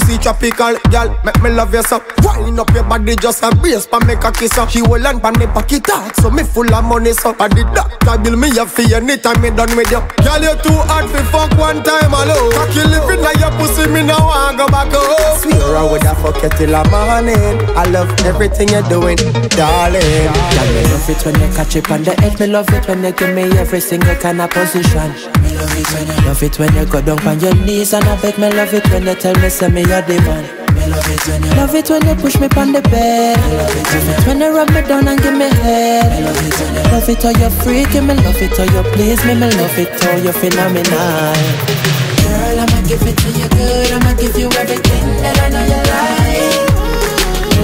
tropical, girl. Make me love you so. Wind up your body just a brace pa make a kiss up. She will land pa me pocket out, so me full of money so. I did doctor bill me a fee anytime me done with you. Girl, you too hard fi fuck one time alone. Cocky living like your pussy, me now want go back home. Swear I woulda fuck you till the morning. I love everything you're doing, darling. Girl, me love it when you catch it on the edge. Me love it when you give me every single kind of position. Me love it when you love it when you go down on your knees and I beg. Me love it when you tell me say me you're the man. Me love it when you love it when you push me on the bed. Me love it when you when you rub me down and give me head. Me love it when you love it how you freaking. Me love it how you please me. Me love it how you phenomenal. Girl, I'ma give it to you good. I'ma give you everything that I know you like.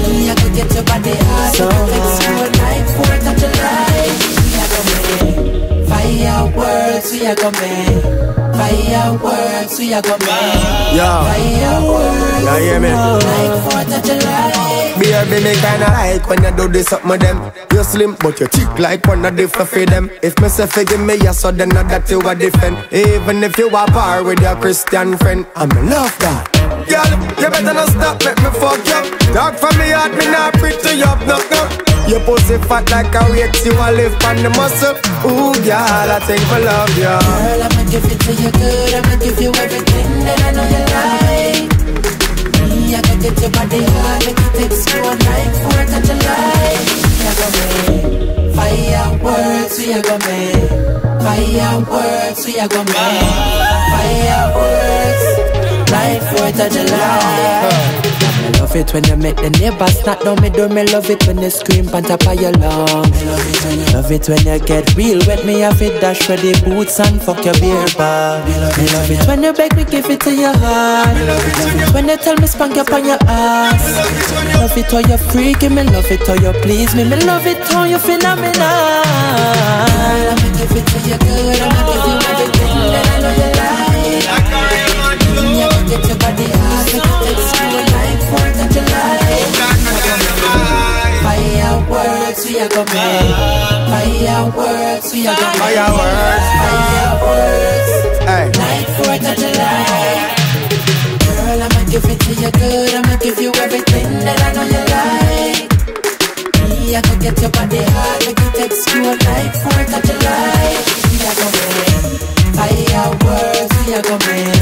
Me, I could get your body hot. So fix you a night, Fourth of July. We are make fireworks. We are gonna make fireworks. We are make Yeah. fireworks. Yeah, hear me? Like Fourth of July. Baby, me kinda like when you do this up with them. You slim, but you thick like one of the for them. If me say forgive me, yes, so then not that you a defend. Even if you are par with your Christian friend, I'm in love that. Girl, you better not stop, make me fuck you. Talk from me heart, me Your pussy fat like a weight, you a lift on the muscle. Ooh, girl, I think I love you. Girl, I'ma give it to you good. I'ma give you everything that I know you like. Me, I can get your body hot, make it explode like Fourth of July. We are gonna make fireworks. We are gonna make fireworks. We are gonna make fireworks like Fourth of July. Me love it when you make the neighbors knock down me door. Me love it when you scream on top of your lungs. Me love it when you love it when you get real wet. Me have it dash for the boots and fuck your beer bar. Me love, me love it when you beg me give it to your heart. Me love it when you tell me spank up on your ass. Me love it how you freaky. Me love it how you please me. Me love it how you phenomenal. Give it you Fireworks, we are gonna fireworks, fireworks. Hey. Of July. Girl, I'ma give it to you good. I'ma give you everything that I know you like. Me, I could get your body hot. We could take you a night Fourth of July. We are gonna fireworks, we are gonna.